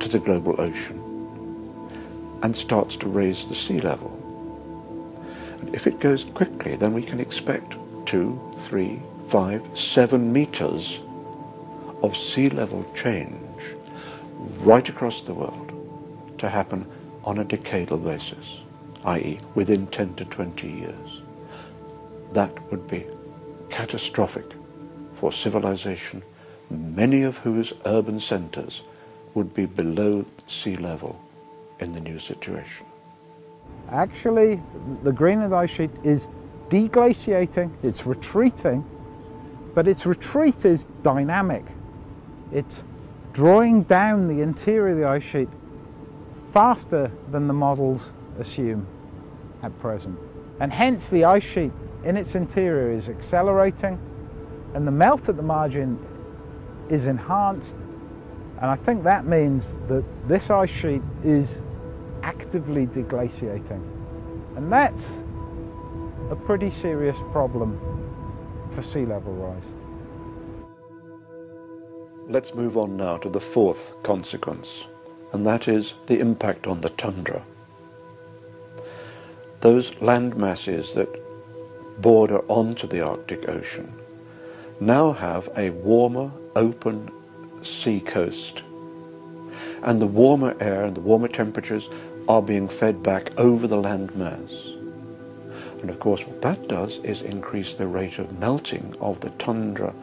to the global ocean and starts to raise the sea level. And if it goes quickly, then we can expect two, three, five, seven meters of sea level change right across the world to happen on a decadal basis, i.e. within 10 to 20 years. That would be catastrophic for civilization, many of whose urban centers would be below sea level in the new situation. Actually, the Greenland ice sheet is deglaciating, it's retreating, but its retreat is dynamic. It's drawing down the interior of the ice sheet faster than the models assume at present. And hence the ice sheet in its interior is accelerating and the melt at the margin is enhanced. And I think that means that this ice sheet is actively deglaciating. And that's a pretty serious problem for sea level rise. Let's move on now to the fourth consequence, and that is the impact on the tundra. Those land masses that border onto the Arctic Ocean now have a warmer, open sea coast. And the warmer air and the warmer temperatures are being fed back over the land mass. And of course, what that does is increase the rate of melting of the tundra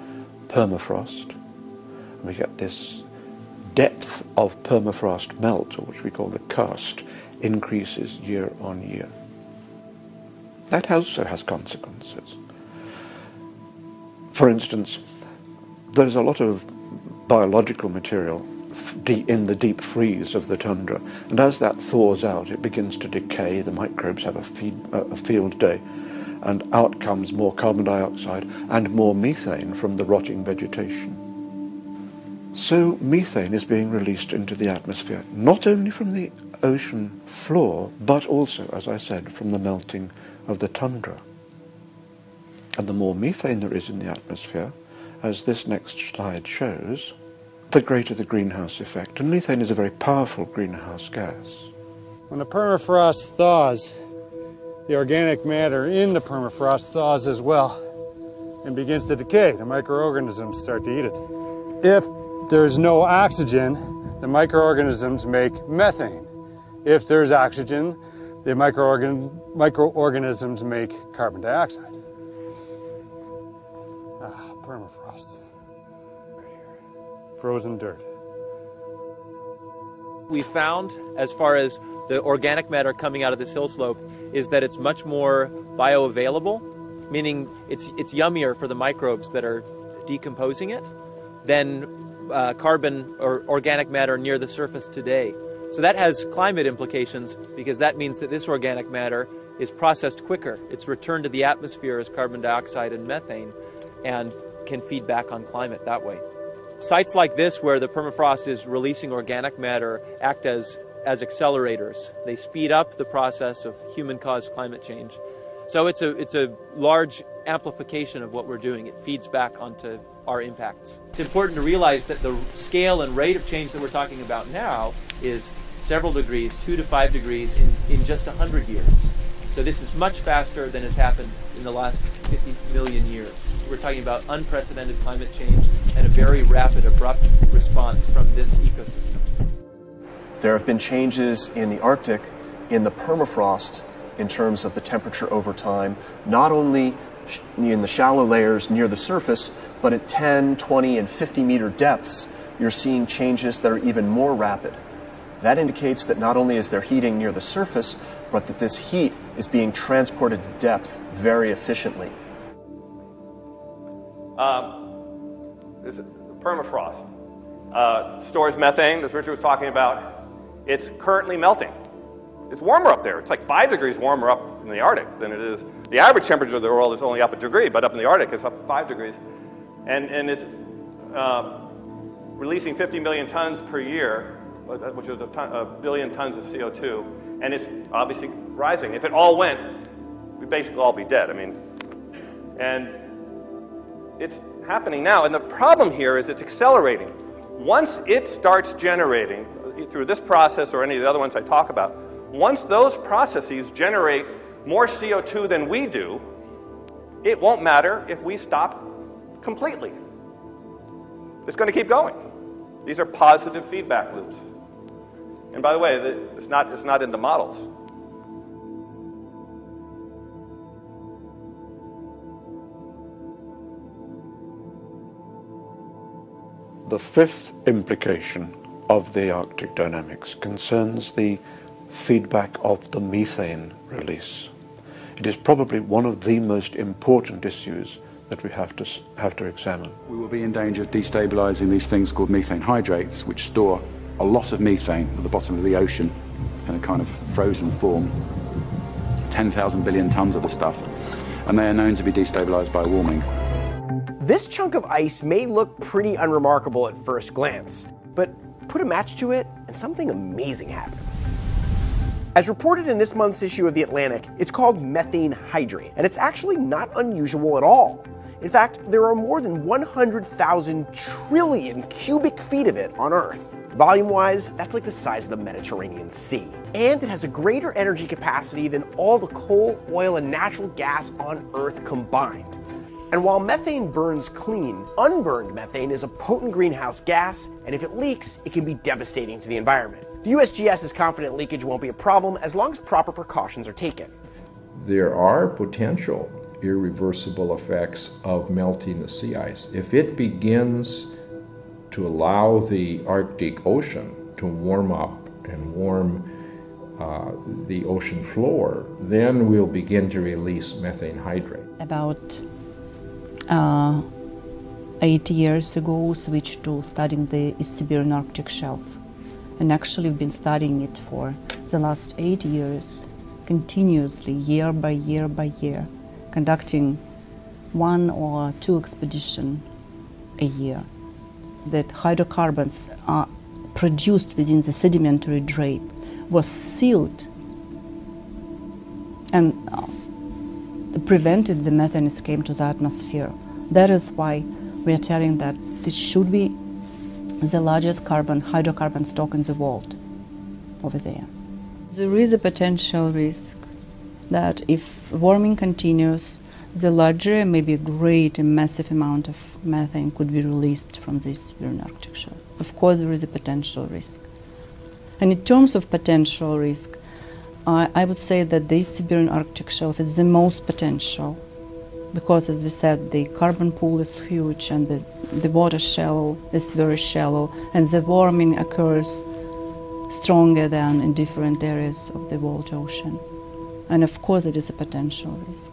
permafrost. And we get this depth of permafrost melt, or which we call the karst, increases year on year. That also has consequences. For instance, there's a lot of biological material in the deep freeze of the tundra, and as that thaws out, it begins to decay. The microbes have a, feed, a field day, and out comes more carbon dioxide and more methane from the rotting vegetation. So methane is being released into the atmosphere, not only from the ocean floor, but also, as I said, from the melting of the tundra. And the more methane there is in the atmosphere, as this next slide shows, the greater the greenhouse effect. And methane is a very powerful greenhouse gas. When the permafrost thaws, the organic matter in the permafrost thaws as well and begins to decay. The microorganisms start to eat it. If there's no oxygen, the microorganisms make methane. If there's oxygen, the microorgan microorganisms make carbon dioxide. Permafrost. Frozen dirt. We found, as far as the organic matter coming out of this hill slope, is that it's much more bioavailable, meaning it's, it's yummier for the microbes that are decomposing it than uh, carbon or organic matter near the surface today. So that has climate implications because that means that this organic matter is processed quicker. It's returned to the atmosphere as carbon dioxide and methane and can feed back on climate that way. Sites like this, where the permafrost is releasing organic matter, act as, as accelerators. They speed up the process of human caused climate change. So it's a, it's a large amplification of what we're doing. It feeds back onto our impacts. It's important to realize that the scale and rate of change that we're talking about now is several degrees, two to five degrees, in, in just 100 years. So this is much faster than has happened in the last 50 million years. We're talking about unprecedented climate change and a very rapid, abrupt response from this ecosystem. There have been changes in the Arctic in the permafrost in terms of the temperature over time, not only in the shallow layers near the surface, but at 10, 20, and 50 meter depths, you're seeing changes that are even more rapid. That indicates that not only is there heating near the surface, but that this heat is being transported to depth very efficiently. Um, this is permafrost uh, stores methane, as Richard was talking about. It's currently melting. It's warmer up there. It's like five degrees warmer up in the Arctic than it is. The average temperature of the world is only up a degree, but up in the Arctic it's up five degrees. And, and it's uh, releasing 50 million tons per year, uh, which is a, ton, a billion tons of CO2, and it's obviously rising. If it all went, we'd basically all be dead. I mean, and it's happening now. And the problem here is it's accelerating. Once it starts generating, through this process or any of the other ones I talk about, once those processes generate more CO2 than we do, it won't matter if we stop completely. It's going to keep going. These are positive feedback loops. And by the way, it's not, it's not in the models. The fifth implication of the Arctic dynamics concerns the feedback of the methane release. It is probably one of the most important issues that we have to, have to examine. We will be in danger of destabilizing these things called methane hydrates, which store a lot of methane at the bottom of the ocean in a kind of frozen form. 10,000 billion tons of the stuff. And they are known to be destabilized by warming. This chunk of ice may look pretty unremarkable at first glance, but put a match to it and something amazing happens. As reported in this month's issue of The Atlantic, it's called methane hydrate, and it's actually not unusual at all. In fact, there are more than 100,000 trillion cubic feet of it on Earth. Volume wise, that's like the size of the Mediterranean Sea. And it has a greater energy capacity than all the coal, oil, and natural gas on Earth combined. And while methane burns clean, unburned methane is a potent greenhouse gas, and if it leaks, it can be devastating to the environment. The USGS is confident leakage won't be a problem as long as proper precautions are taken. There are potential irreversible effects of melting the sea ice. If it begins to allow the Arctic Ocean to warm up and warm uh, the ocean floor, then we'll begin to release methane hydrate. About uh, eight years ago switched to studying the East Siberian Arctic shelf. And actually we've been studying it for the last eight years, continuously, year by year by year, conducting one or two expeditions a year. That hydrocarbons are produced within the sedimentary drape was sealed and uh, prevented the methane escape to the atmosphere. That is why we are telling that this should be the largest carbon hydrocarbon stock in the world over there. There is a potential risk that if warming continues, the larger, maybe a great and massive amount of methane could be released from this Siberian Arctic shelf. Of course, there is a potential risk. And in terms of potential risk, I would say that the Siberian Arctic shelf is the most potential because, as we said, the carbon pool is huge and the, the water shallow is very shallow, and the warming occurs stronger than in different areas of the world ocean. And of course, it is a potential risk.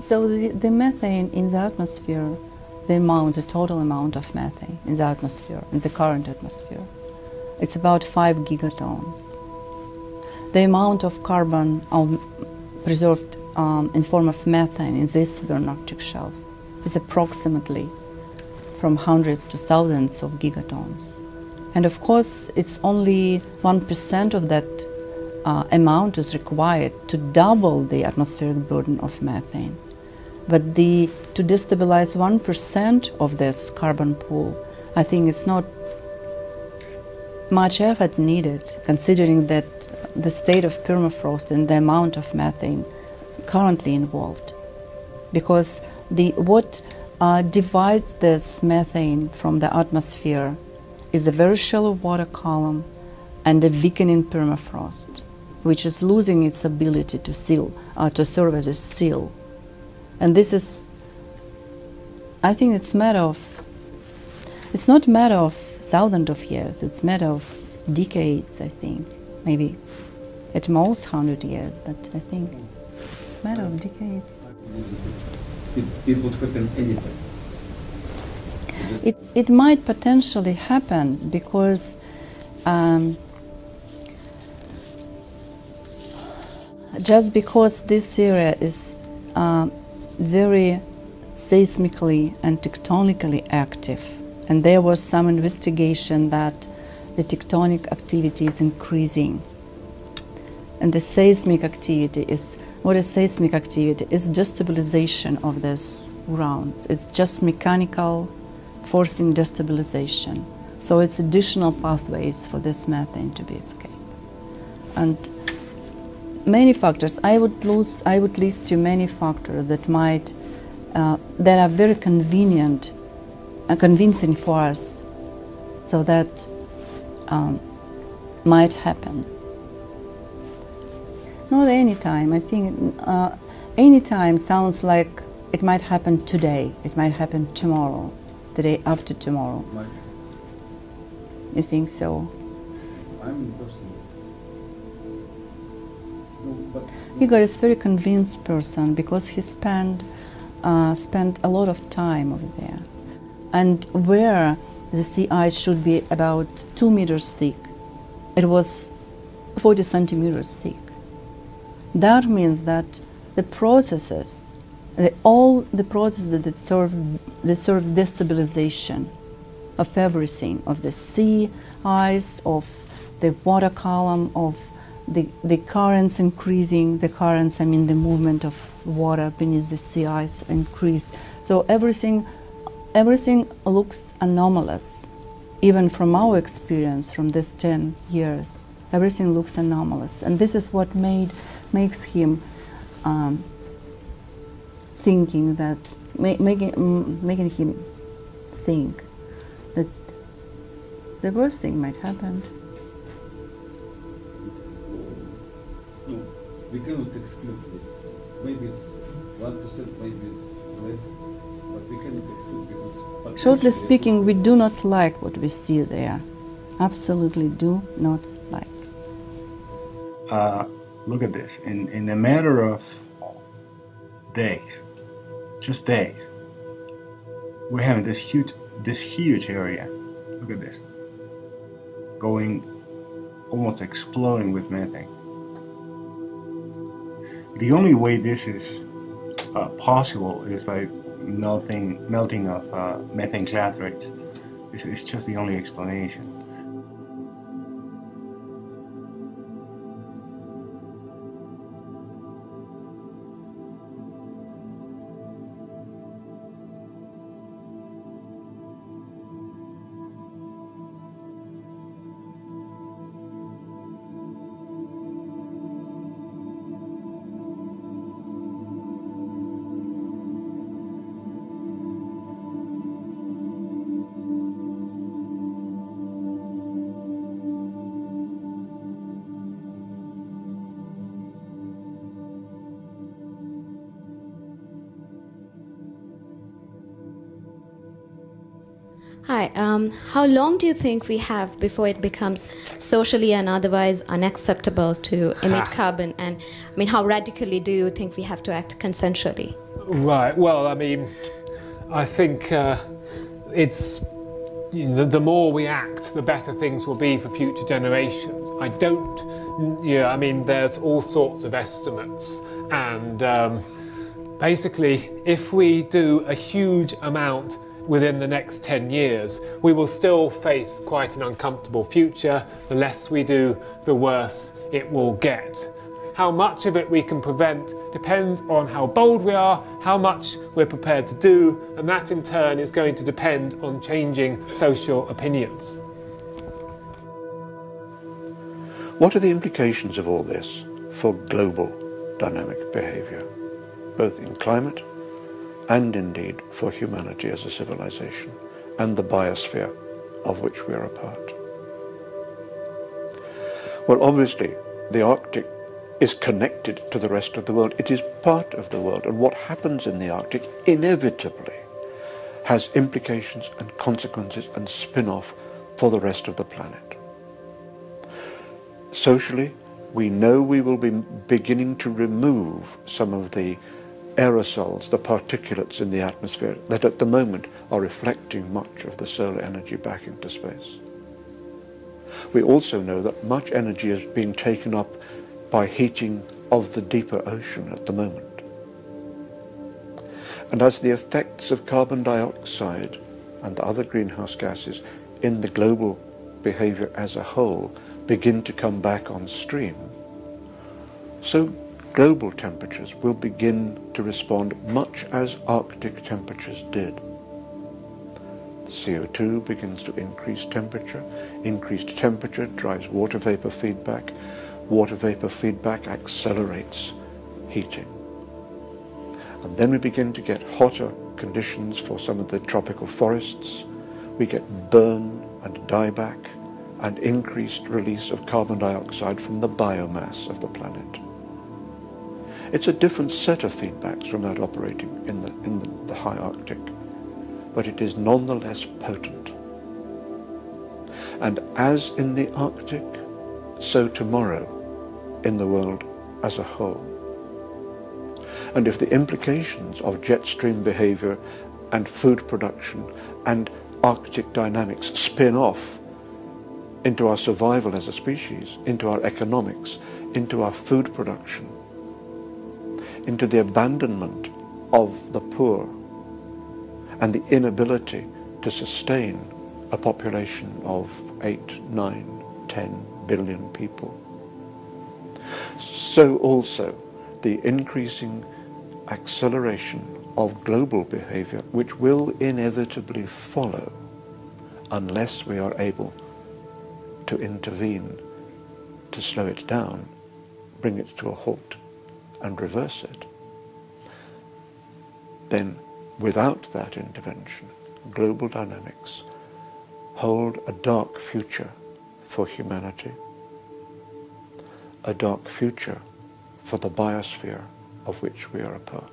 So, the, the methane in the atmosphere, the amount, the total amount of methane in the atmosphere, in the current atmosphere, it's about 5 gigatons. The amount of carbon um, preserved um, in form of methane in this Siberian Arctic shelf is approximately from hundreds to thousands of gigatons. And of course, it's only 1% of that uh, amount is required to double the atmospheric burden of methane. But the, to destabilize 1% of this carbon pool, I think it's not much effort needed, considering that the state of permafrost and the amount of methane currently involved. Because the, what uh, divides this methane from the atmosphere is a very shallow water column and a weakening permafrost, which is losing its ability to seal, uh, to serve as a seal. And this is, I think it's a matter of It's not a matter of thousands of years, it's a matter of decades, I think. Maybe at most 100 years, but I think matter of decades. It, it would happen anytime. It, it might potentially happen because um, just because this area is uh, very seismically and tectonically active, and there was some investigation that the tectonic activity is increasing, and the seismic activity is what is seismic activity? It's destabilization of these grounds. It's just mechanical forcing destabilization. So it's additional pathways for this methane to be escaped. And many factors. I would lose. I would list you many factors that might uh, that are very convenient and convincing for us, so that um, might happen. Not any time. I think uh, any time sounds like it might happen today. It might happen tomorrow, the day after tomorrow. Might. You think so? I'm personally. Igor is a very convinced person because he spent uh, spent a lot of time over there, and where the sea ice should be about two meters thick, it was 40 centimeters thick. That means that the processes, the, all the processes that serves that serves destabilization of everything, of the sea ice, of the water column, of the, the currents increasing, the currents, I mean the movement of water beneath the sea ice increased. So everything, everything looks anomalous, even from our experience from these 10 years. Everything looks anomalous. And this is what made, makes him um, thinking that, ma- making, making him think that the worst thing might happen. We cannot exclude this. Maybe it's one percent, maybe it's less, but we cannot exclude because. Shortly speaking, we do not like what we see there. Absolutely do not like. uh, look at this. In, in a matter of days, just days, we're having this huge, this huge area. Look at this, going almost exploding with methane. The only way this is uh, possible is by melting, melting of uh, methane clathrates. It's, it's just the only explanation. Um, how long do you think we have before it becomes socially and otherwise unacceptable to emit carbon? And I mean, how radically do you think we have to act consensually? Right. Well, I mean, I think uh, it's you know, the, the more we act, the better things will be for future generations. I don't. Yeah. I mean, there's all sorts of estimates, and um, basically, if we do a huge amount within the next 10 years, we will still face quite an uncomfortable future. The less we do, the worse it will get. How much of it we can prevent depends on how bold we are, how much we're prepared to do, and that in turn is going to depend on changing social opinions. What are the implications of all this for global dynamic behavior, both in climate and indeed for humanity as a civilization and the biosphere of which we are a part? Well, obviously, the Arctic is connected to the rest of the world. It is part of the world, and what happens in the Arctic inevitably has implications and consequences and spin-off for the rest of the planet. Socially, we know we will be beginning to remove some of the aerosols, the particulates in the atmosphere that at the moment are reflecting much of the solar energy back into space. We also know that much energy is being taken up by heating of the deeper ocean at the moment. And as the effects of carbon dioxide and the other greenhouse gases in the global behavior as a whole begin to come back on stream, so global temperatures will begin to respond much as Arctic temperatures did. CO2 begins to increase temperature. Increased temperature drives water vapor feedback. Water vapor feedback accelerates heating. And then we begin to get hotter conditions for some of the tropical forests. We get burn and dieback and increased release of carbon dioxide from the biomass of the planet. It's a different set of feedbacks from that operating in the, in the, the high Arctic, but it is nonetheless potent. And as in the Arctic, so tomorrow in the world as a whole. And if the implications of jet stream behavior and food production and Arctic dynamics spin off into our survival as a species, into our economics, into our food production, into the abandonment of the poor and the inability to sustain a population of 8, 9, 10 billion people. So also the increasing acceleration of global behavior which will inevitably follow unless we are able to intervene to slow it down, bring it to a halt and reverse it, then without that intervention, global dynamics hold a dark future for humanity, a dark future for the biosphere of which we are a part.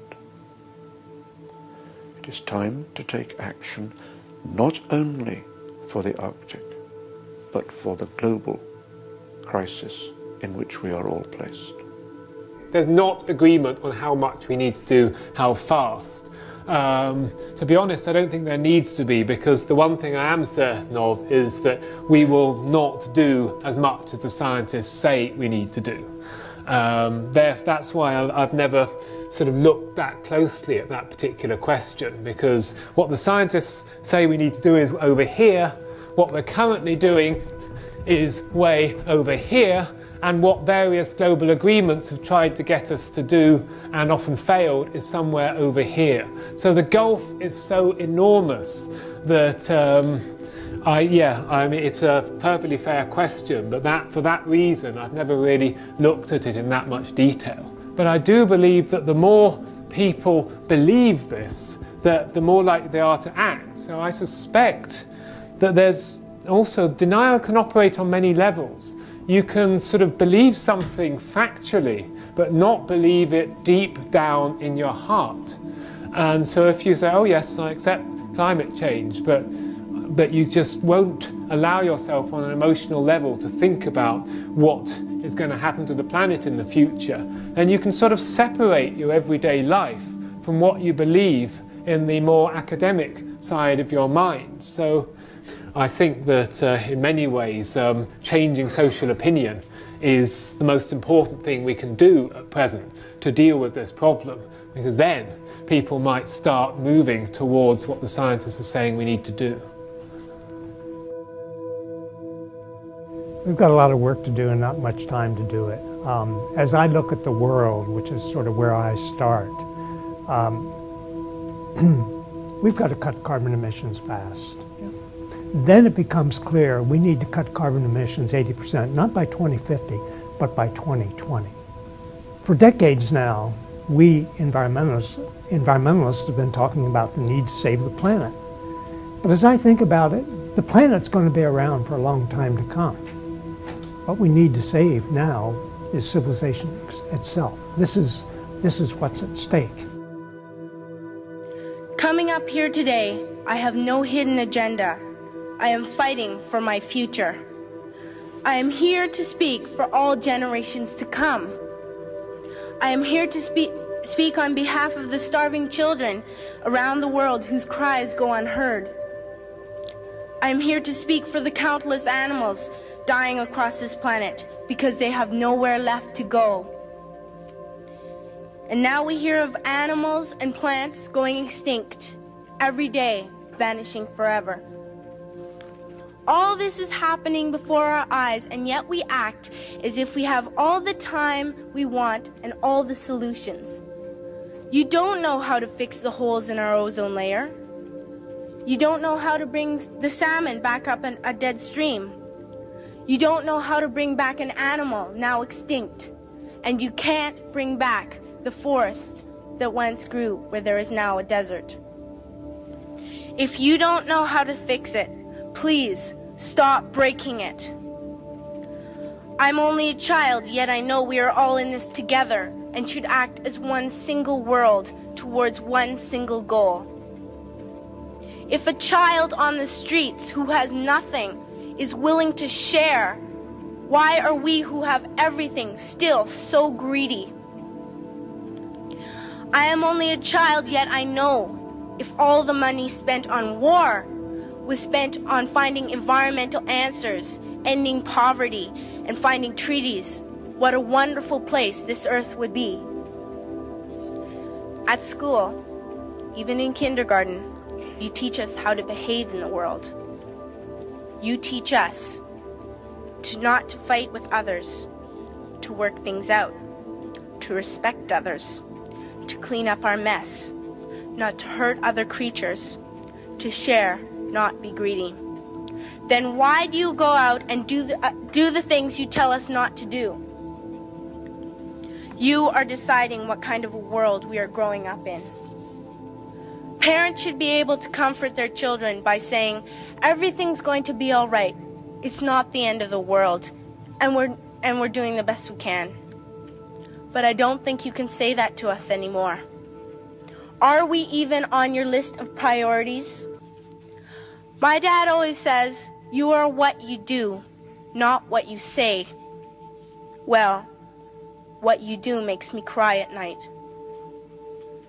It is time to take action not only for the Arctic, but for the global crisis in which we are all placed. There's not agreement on how much we need to do, how fast. Um, to be honest, I don't think there needs to be because the one thing I am certain of is that we will not do as much as the scientists say we need to do. Um, that's why I've never sort of looked that closely at that particular question because what the scientists say we need to do is over here, what we're currently doing is way over here, and what various global agreements have tried to get us to do and often failed is somewhere over here. So the gulf is so enormous that um, I, yeah, I mean, it's a perfectly fair question, but that, for that reason, I've never really looked at it in that much detail. But I do believe that the more people believe this, that the more likely they are to act. So I suspect that there's also denial can operate on many levels. You can sort of believe something factually, but not believe it deep down in your heart. And so if you say, oh yes, I accept climate change, but but you just won't allow yourself on an emotional level to think about what is going to happen to the planet in the future, then you can sort of separate your everyday life from what you believe in the more academic side of your mind. So I think that uh, in many ways, um, changing social opinion is the most important thing we can do at present to deal with this problem, because then people might start moving towards what the scientists are saying we need to do. We've got a lot of work to do and not much time to do it. Um, as I look at the world, which is sort of where I start, um, we've got to cut carbon emissions fast. Then it becomes clear we need to cut carbon emissions 80%, not by 2050, but by 2020. For decades now, we environmentalists, environmentalists have been talking about the need to save the planet. But as I think about it, the planet's going to be around for a long time to come. What we need to save now is civilization itself. This is, this is what's at stake. Coming up here today, I have no hidden agenda. I am fighting for my future. I am here to speak for all generations to come. I am here to speak, speak on behalf of the starving children around the world whose cries go unheard. I am here to speak for the countless animals dying across this planet because they have nowhere left to go. And now we hear of animals and plants going extinct every day, vanishing forever. All this is happening before our eyes, and yet we act as if we have all the time we want and all the solutions. You don't know how to fix the holes in our ozone layer. You don't know how to bring the salmon back up in a dead stream. You don't know how to bring back an animal now extinct. And you can't bring back the forest that once grew where there is now a desert. If you don't know how to fix it, please stop breaking it. I'm only a child, yet I know we are all in this together and should act as one single world towards one single goal. If a child on the streets who has nothing is willing to share, why are we who have everything still so greedy? I am only a child, yet I know if all the money spent on war was spent on finding environmental answers, ending poverty, and finding treaties, what a wonderful place this earth would be. At school, even in kindergarten, you teach us how to behave in the world. You teach us to not to fight with others, to work things out, to respect others, to clean up our mess, not to hurt other creatures, to share, not be greedy. Then why do you go out and do the, uh, do the things you tell us not to do? You are deciding what kind of a world we are growing up in. Parents should be able to comfort their children by saying, everything's going to be all right. It's not the end of the world, and we're, and we're doing the best we can. But I don't think you can say that to us anymore. Are we even on your list of priorities? My dad always says, You are what you do, not what you say. Well, what you do makes me cry at night.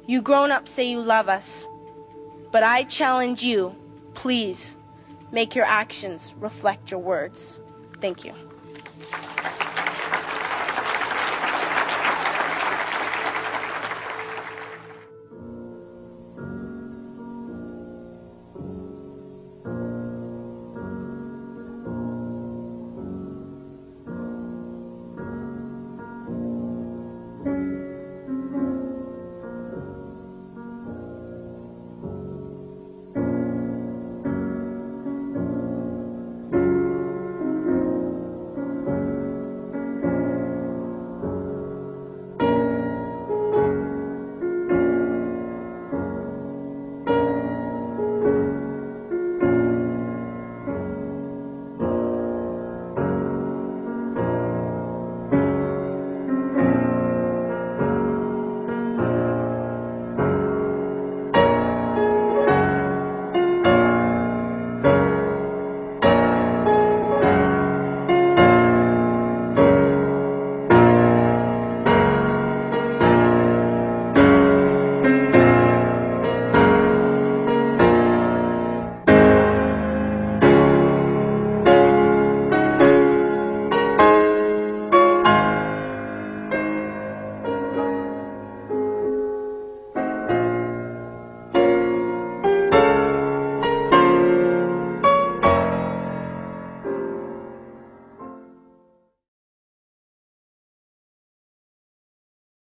You grown ups say you love us, but I challenge you, please, make your actions reflect your words. Thank you.